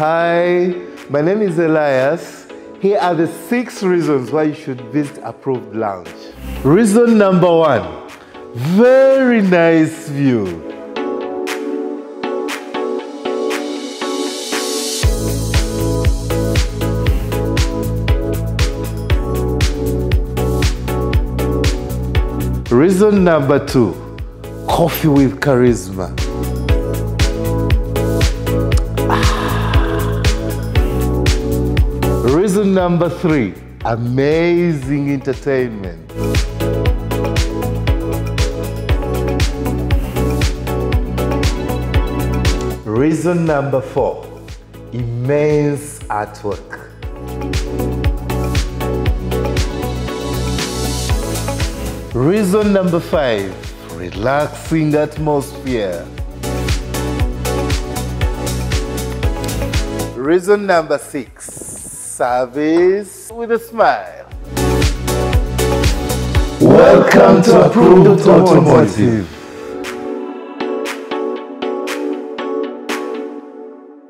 Hi, my name is Elias. Here are the six reasons why you should visit Approved Lounge. Reason number one very nice view. Reason number two coffee with charisma. Reason number three amazing entertainment. Reason number four immense artwork. Reason number five relaxing atmosphere. Reason number six service with a smile. Welcome to Approved Automotive.